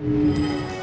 Música